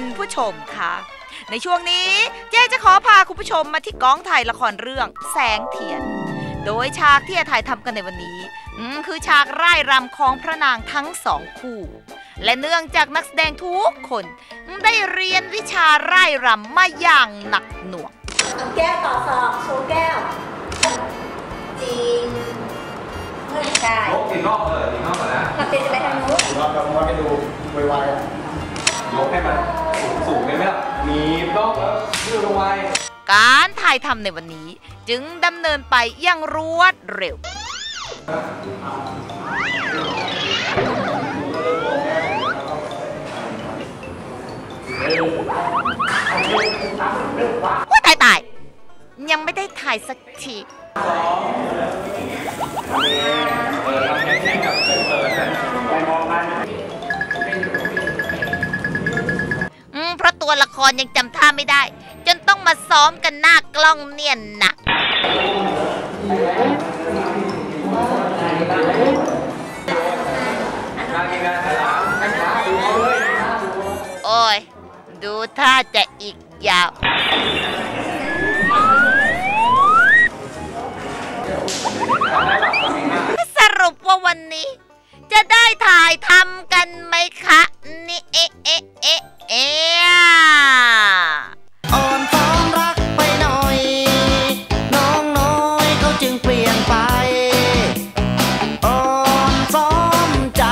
ณผู้ชมคะในช่วงนี้เจ๊จะขอพาคุณผู้ชมมาที่กองถ่ายละครเรื่องแสงเทียน โดยฉากที่จะถ่ายทำกันในวันนี้อืมคือฉากร่ายรำของพระนางทั้งสองคู่ และเนื่องจากนักแสดงทุกคน ได้เรียนวิชาร่ายรำมาอย่างหนักหน่วง แก้วต่อศอกโชว์แก้ว จริงไม่ใช่ยกอีกรอบเลยอีกรอบก่อนนะทำเตียจะไปทางนู้นเรากำลังให้ดูไวๆอะ ยกให้มันสูงสูงได้ไหมล่ะหนีบรอบแล้วยืดลงไว้การถ่ายทำในวันนี้จึงดำเนินไปอย่างรวดเร็ว ว่าตายตายๆยังไม่ได้ถ่ายสักทีเปิดทำแข็งกับ ราะตัวละครยังจำท่าไม่ได้ จนต้องมาซ้อมกันหน้ากล้องเนี่ยนนการสลามให้ขาดูเขาเลยโอ้ย ดูท่าจะอีกยาวสรุปว่าวันนี้ จะได้ถ่ายทำกันไหมคะ นี่เอ๊ะเอ๊ะเอ๊ะ เอ๊ะอ่อนฟ้องรักไปหน่อย น้องน้อยเขาจึงเปลี่ยนไปอ่อนซ้อมใจ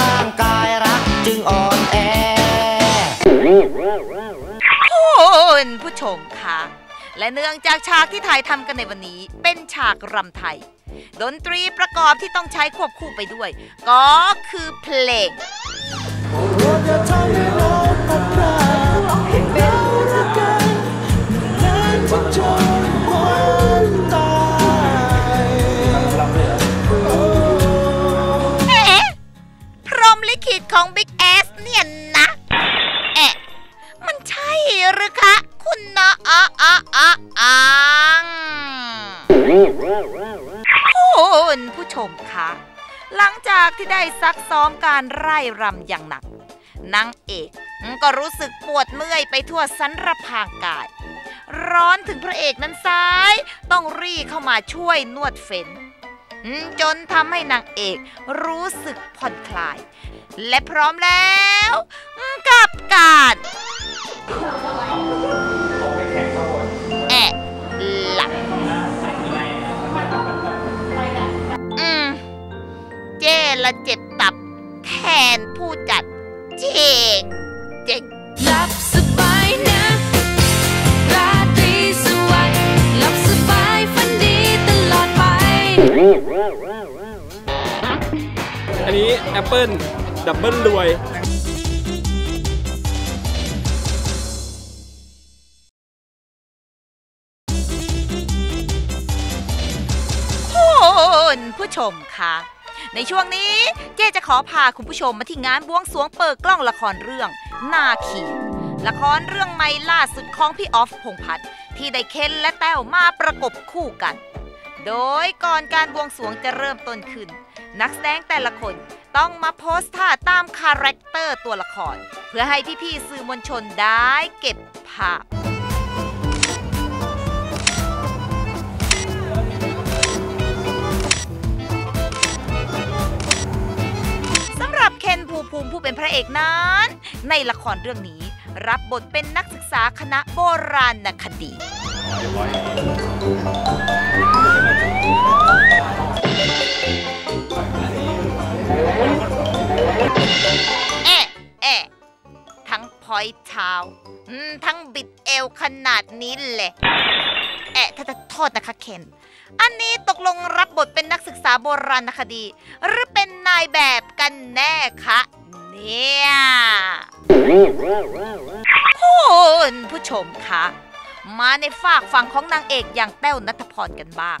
ร่างกายรักจึงอ่อนแอคุณผู้ชมคะและเนื่องจากฉากที่ถ่ายทำกันในวันนี้ เป็นฉากรำไทย ดนตรีประกอบที่ต้องใช้ควบคู่ไปด้วย ก็คือเพลง พรหมลิขิตของบิ๊กแอสเนี่ยนะเอ๊ะมันใช่หรือคะ คุณนะอะอะอะอังคุณผู้ชมคะ หลังจากที่ได้ซักซ้อมการไร่รำอย่างหนักนางเอกก็รู้สึกปวดเมื่อยไปทั่วสันรพางกาย ร้อนถึงพระเอกนั้นซ้าย ต้องรีเข้ามาช่วยนวดเฟ้นจนทำให้นางเอกรู้สึกผ่อนคลาย และพร้อมแล้ว อันนี้แอปเปิล double รวยคุณผู้ชมคะในช่วงนี้เจ๊จะขอพาคุณผู้ชมมาที่งานบวงสรวงเปิดกล้องละครเรื่อง นาคีละครเรื่องใหม่ล่าสุดของพี่ออฟพงษ์พัฒน์ที่ได้เคนและแต้วมาประกบคู่กัน โดยก่อนการบวงสรวงจะเริ่มต้นขึ้น นักแสดงแต่ละคนต้องมาโพสท่าตาม character ตัวละคร เพื่อให้พี่ๆสื่อมวลชนได้เก็บภาพสำหรับเคนภูภูมิผู้เป็นพระเอกนั้น ในละครเรื่องนี้ รับบทเป็นนักศึกษาคณะโบราณคดี เอะเอะทั้งพอยเท้าอืมทั้งบิดเอวขนาดนี้เลยแอะถ้าจะโทษนะคะเคน อันนี้ตกลงรับบทเป็นนักศึกษาโบราณคดี หรือเป็นนายแบบกันแน่คะเนี่ยคุณผู้ชมคะ มาในฝากฝั่งของนางเอกอย่างแต้วนัทพรกันบ้าง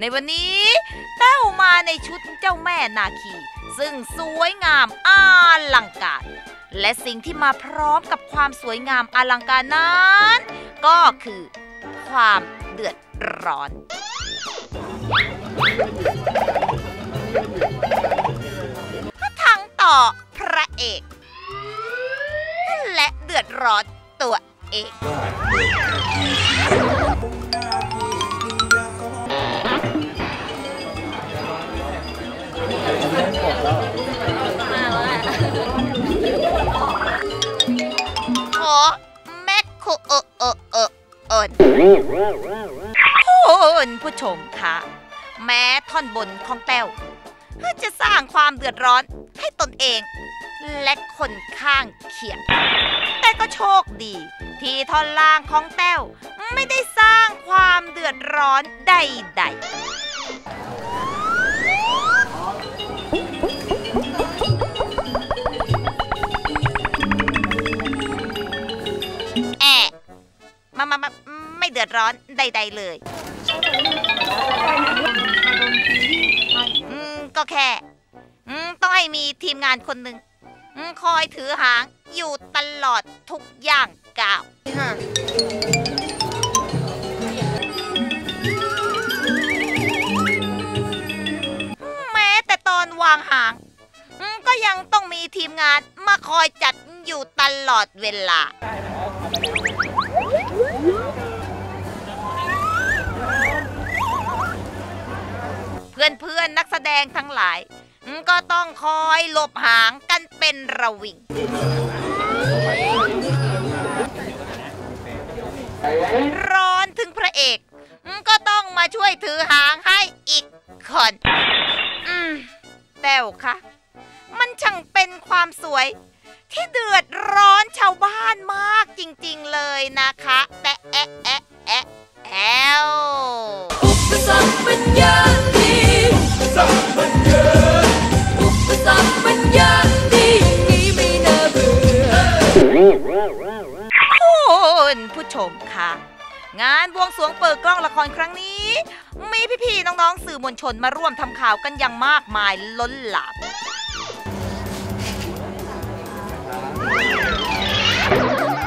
ในวันนี้แต้วมาในชุดเจ้าแม่นาคี ซึ่งสวยงามอลังการ และสิ่งที่มาพร้อมกับความสวยงามอลังการนั้น ก็คือความเดือดร้อนทั้งต่อพระเอก และเดือดร้อนตัวเอง มคะ แม้ท่อนบนของแต้วจะสร้างความเดือดร้อนให้ตนเอง และคนข้างเคียง แต่ก็โชคดี ที่ท่อนล่างของแต้ว ไม่ได้สร้างความเดือดร้อนใดๆแอะมามามาไม่เดือดร้อนใด ๆ เลย อืมก็แค่อืมต้องให้มีทีมงานคนหนึ่งอืมคอยถือหางอยู่ตลอดทุกอย่างก้าวแม้แต่ตอนวางหางอืมก็ยังต้องมีทีมงานมาคอยจัดอยู่ตลอดเวลา อนๆนักแสดงทั้งหลาย ก็ต้องคอยหลบหางกันเป็นระวิงร้อนถึงพระเอก ก็ต้องมาช่วยถือหางให้อีกคนอืมแต้วคะมันช่างเป็นความสวย ที่เดือดร้อนชาวบ้านมากจริงๆเลยนะคะ แต่แอะแอะแอะแอวอุปสรรคเยอะดีอุปสรรคมันเยอะอุปสรรคมันเยอะดีอย่า ณผู้ชมคะงานบวงสรวงเปิดกล้องละครครั้งนี้ มีพี่ๆน้องๆสื่อมวลชนมาร่วมทำข่าวกันอย่างมากมายล้นหลาม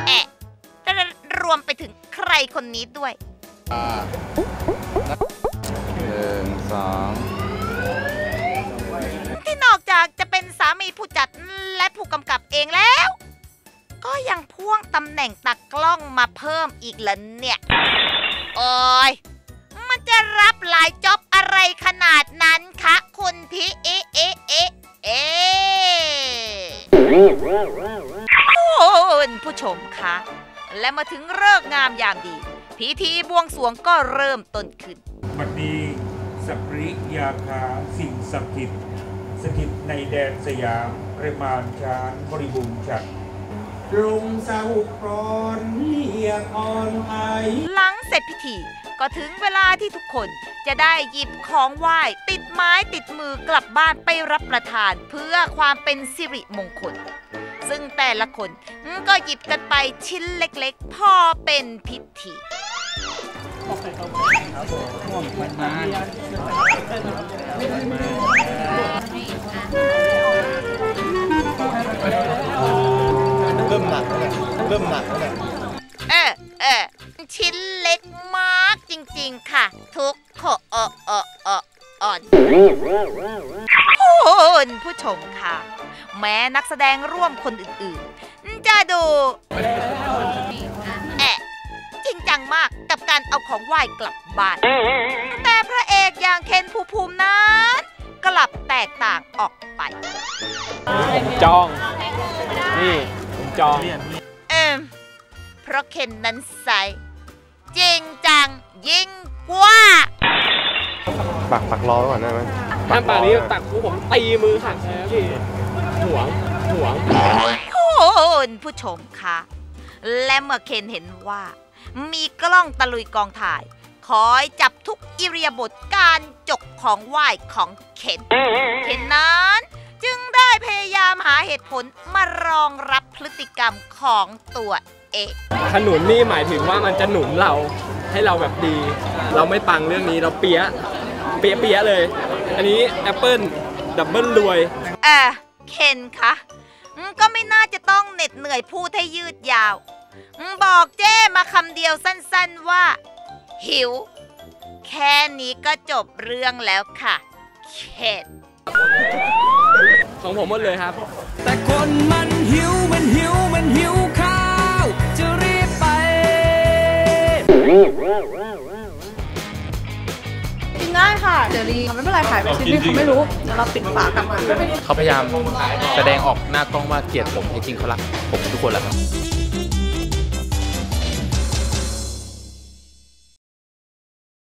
แอะและรวมไปถึงใครคนนี้ด้วยหนึ่งสอง ผู้จัดและผู้กำกับเองแล้ว ก็ยังพ่วงตำแหน่งตักกล้องมาเพิ่มอีกแล้วเนี่ย โอ้ยมันจะรับหลายจ็อบอะไรขนาดนั้นคะคุณพี่เอะเอะเอะเอะคุณผู้ชมคะ และมาถึงเลิกงามยามดี พิธีบวงสวงก็เริ่มต้นขึ้น บัดนี้สัปริยาคาสิ่งศักดิ์สิทธิ์ สถิตในแดนสยามประมาณชานบริบูรณ์ฉัดรุงสาวุกรอนเรียกอ่อนไอหลังเสร็จพิธีก็ถึงเวลาที่ทุกคนจะได้หยิบของไหว้ติดไม้ติดมือกลับบ้านไปรับประทานเพื่อความเป็นสิริมงคล ซึ่งแต่ละคนก็หยิบกันไปชิ้นเล็กๆ พอเป็นพิธี เริ่มหนักแล้วเนี่ยเริ่มหนักแล้วเนี่ยเออเออชิ้นเล็กมากจริงๆค่ะ ทุกคนเออเออเอออ่อนคุณผู้ชมค่ะ แม้นักแสดงร่วมคนอื่นๆ จะดูแอะจริงจังมากกับการเอาของไหว้กลับบ้าน แต่พระเอกอย่างเคนภูมิภูมินั้น กลับแตกต่างออกไปจอง นี่ผมจอง เอมเพราะเคนนั้นใส จริงจังยิ่งกว่า ปักปักรอไว้ก่อนได้ไหมถ้าป่านนี้ตักกูผมตีมือหักเลยนะพี่หวงหวง คุณผู้ชมคะ และเมื่อเคนเห็นว่า มีกล้องตะลุยกองถ่าย คอยจับทุกอิริยาบถการจากของไหว้ของเคนเคนนั้นจึงได้พยายามหาเหตุผลมารองรับพฤติกรรมของตัวเองขนุนนี่หมายถึงว่ามันจะหนุนเราให้เราแบบดี เราไม่ปังเรื่องนี้เราเปียะเปียะเปียะเลย อันนี้แอปเปิล double รวยเออเคนคะอืมก็ไม่น่าจะต้องเหน็ดเหนื่อยพูดให้ยืดยาวอืมบอกเจ้มาคำเดียวสั้นๆว่า หิว แค่นี้ก็จบเรื่องแล้วค่ะ เข็ด ของผมหมดเลยครับ แต่คนมันหิวมันหิวมันหิวข้าว จะรีบไป กินง่ายค่ะ เดี๋ยวรีไม่เป็นไรถ่ายไปชิ้นนึงเขาไม่รู้เดี๋วเราปิดปากลับมาเขาพยายามแสดงออกหน้ากล้องว่าเกลียดผมจริงเขารักผมทุกคนแหละครับ